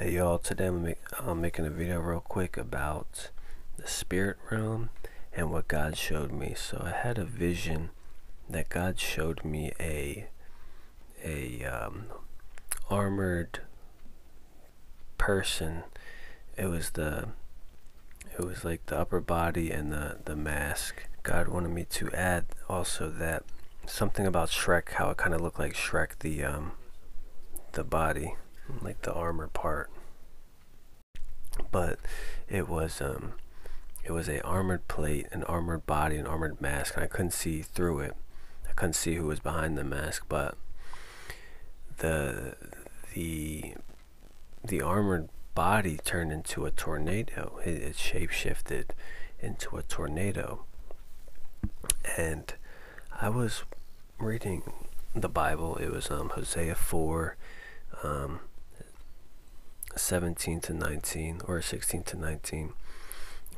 Hey y'all, today I'm, make, I'm making a video real quick about the spirit realm and what God showed me. So I had a vision that God showed me a a um, armored person. It was the it was like the upper body and the the mask. God wanted me to add also that something about Shrek, how it kind of looked like Shrek, the um the body like the armor part. But it was um it was a armored plate, an armored body, an armored mask, and I couldn't see through it. I couldn't see who was behind the mask, but the the the armored body turned into a tornado. It, it shape shifted into a tornado. And I was reading the Bible. It was um, Hosea 4, um, 17 to 19 or 16 to 19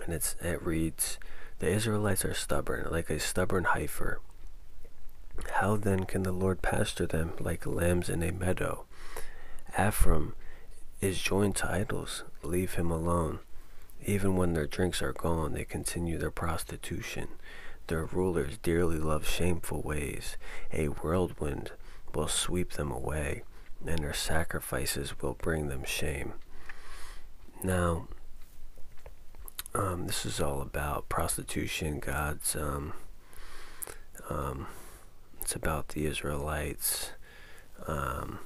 and it's it reads the Israelites are stubborn like a stubborn heifer. How then can the Lord pasture them like lambs in a meadow? Ephraim is joined to idols. Leave him alone. Even when their drinks are gone they continue their prostitution. Their rulers dearly love shameful ways. A whirlwind will sweep them away and their sacrifices will bring them shame. Now, um, this is all about prostitution. God's, um, um, it's about the Israelites, um,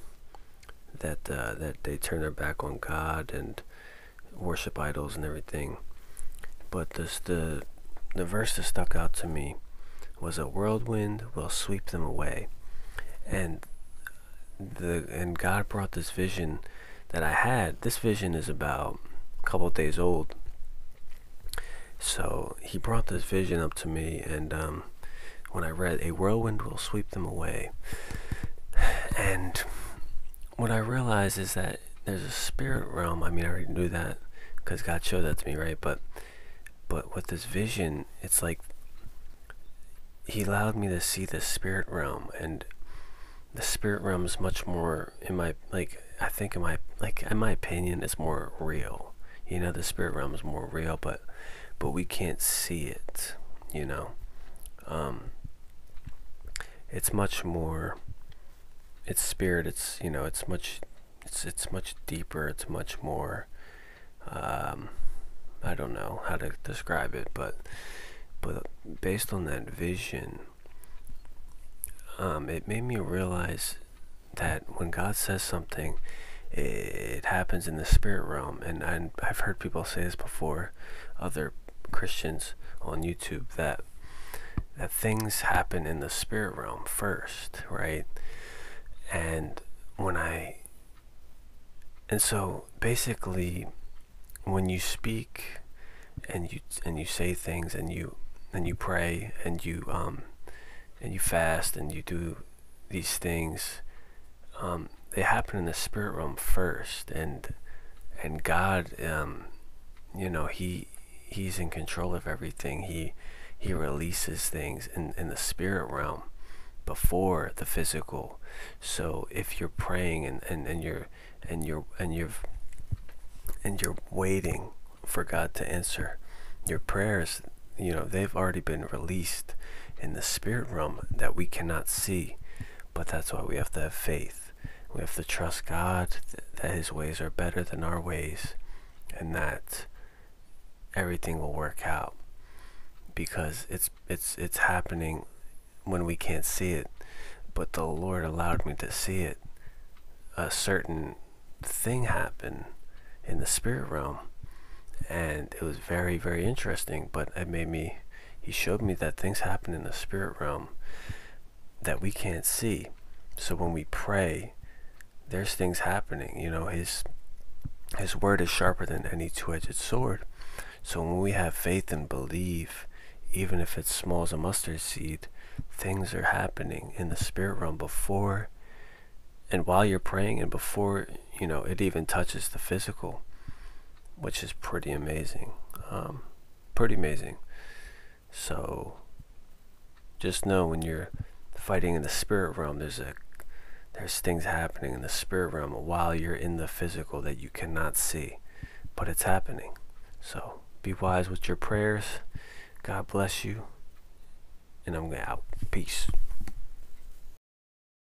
that uh, that they turn their back on God and worship idols and everything. But this the the verse that stuck out to me was a whirlwind will sweep them away, and the and God brought this vision that I had. This vision is about a couple days old. So he brought this vision up to me, and um, when I read, a whirlwind will sweep them away. And what I realized is that there's a spirit realm. I mean, I already knew that because God showed that to me, right? But but with this vision, it's like he allowed me to see the spirit realm, and the spirit realm is much more in my like I think in my like in my opinion it's more real. You know, the spirit realm is more real, but but we can't see it. You know, um, it's much more. It's spirit. It's you know. It's much. It's it's much deeper. It's much more. Um, I don't know how to describe it, but but based on that vision, um, it made me realize that when God says something, it happens in the spirit realm. And I, I've heard people say this before, other Christians on YouTube, that that things happen in the spirit realm first, right? And when I and so basically when you speak and you and you say things and you and you pray and you um and you fast and you do these things, um, they happen in the spirit realm first, and and God, um, you know, he he's in control of everything. He he releases things in, in the spirit realm before the physical. So if you're praying and, and, and you're and you're and you're and you're waiting for God to answer your prayers, you know, they've already been released in the spirit realm that we cannot see. But that's why we have to have faith. We have to trust God that His ways are better than our ways and that everything will work out because it's it's it's happening when we can't see it but the lord allowed me to see it a certain thing happen in the spirit realm and it was very very interesting but it made me he showed me that things happen in the spirit realm that we can't see. So when we pray, there's things happening. You know, his his word is sharper than any two-edged sword. So when we have faith and believe, even if it's small as a mustard seed, things are happening in the spirit realm before and while you're praying and before, you know, it even touches the physical, which is pretty amazing. Um, pretty amazing. So just know when you're fighting in the spirit realm, there's a There's things happening in the spirit realm while you're in the physical that you cannot see, but it's happening. So be wise with your prayers. God bless you. And I'm out. Peace.